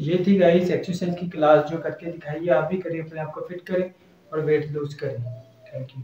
ये थी guys exercise की क्लास जो करके दिखाइए आप भी करें, अपने आप को फिट करें और वेट लूज करें। Thank you